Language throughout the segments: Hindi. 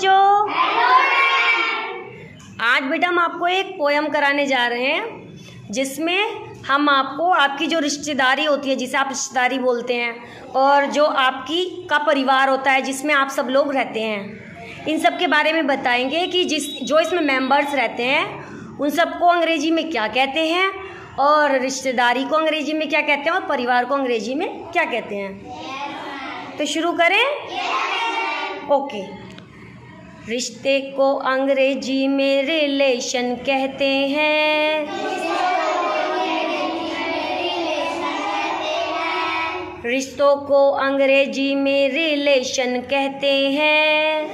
बच्चों। आज बेटा हम आपको एक पोयम कराने जा रहे हैं जिसमें हम आपको आपकी जो रिश्तेदारी होती है जिसे आप रिश्तेदारी बोलते हैं और जो आपकी का परिवार होता है जिसमें आप सब लोग रहते हैं इन सब के बारे में बताएँगे कि जिस जो इसमें मेंबर्स रहते हैं उन सबको अंग्रेज़ी में क्या कहते हैं और रिश्तेदारी को अंग्रेज़ी में क्या कहते हैं और परिवार को अंग्रेज़ी में क्या कहते हैं। तो शुरू करें? ओके रिश्ते को अंग्रेज़ी में रिलेशन कहते हैं। रिश्तों को अंग्रेज़ी में रिलेशन कहते हैं।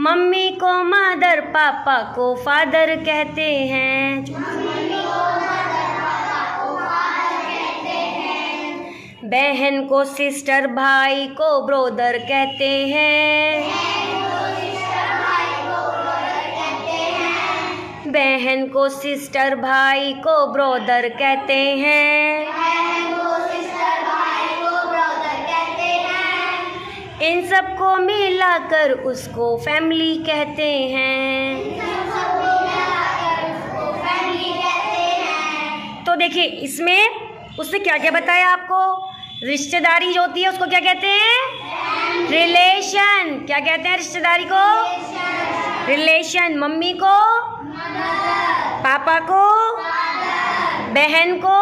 मम्मी को मदर, पापा को फादर कहते हैं। बहन को सिस्टर भाई को ब्रोदर कहते हैं। बहन को सिस्टर भाई को ब्रोदर कहते हैं। इन सबको मिलाकर उसको फैमिली कहते हैं। तो देखिए, इसमें उसने क्या क्या बताया आपको? रिश्तेदारी जो होती है, उसको क्या कहते हैं? रिलेशन क्या कहते हैं रिश्तेदारी को? रिलेशन मम्मी को? पापा को? बहन को?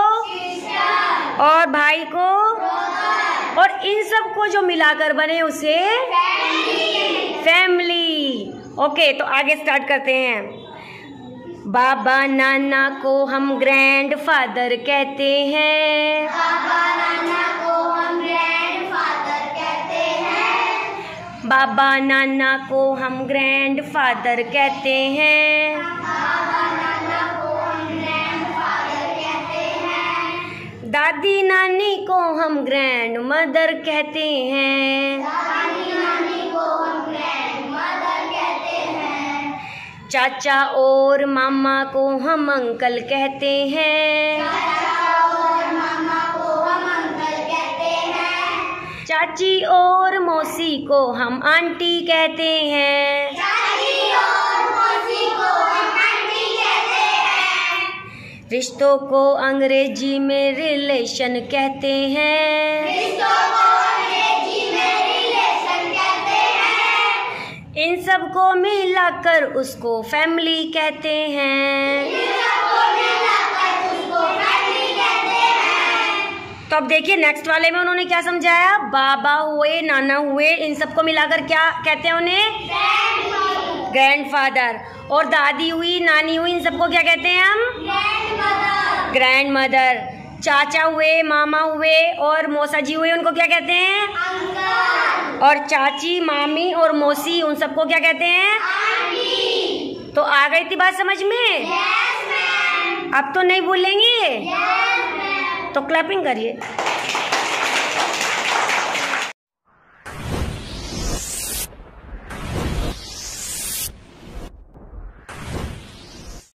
और भाई को? और इन सबको जो मिलाकर बने उसे फैमिली ओके तो आगे स्टार्ट करते हैं. बाबा नाना को हम ग्रैंड फादर कहते हैं. बाबा नाना को हम ग्रैंड फादर कहते हैं। दादी नानी को हम ग्रैंड मदर कहते हैं। चाचा और मामा को हम अंकल कहते हैं। चाची और मौसी को हम आंटी कहते हैं। चाची और मौसी को हम आंटी कहते हैं। रिश्तों को अंग्रेज़ी में रिलेशन कहते हैं। इन सबको मिलाकर उसको फैमिली कहते हैं। तो अब देखिए नेक्स्ट वाले में उन्होंने क्या समझाया? बाबा हुए नाना हुए इन सबको मिलाकर क्या कहते हैं उन्हें? ग्रैंडफादर और दादी हुई नानी हुई इन सबको क्या कहते हैं हम? ग्रैंड मदर चाचा हुए मामा हुए और मौसा जी हुए उनको क्या कहते हैं? और चाची मामी और मौसी उन सबको क्या कहते हैं? तो आ गई थी बात समझ में? अब तो नहीं भूलेंगे? तो क्लैपिंग करिए।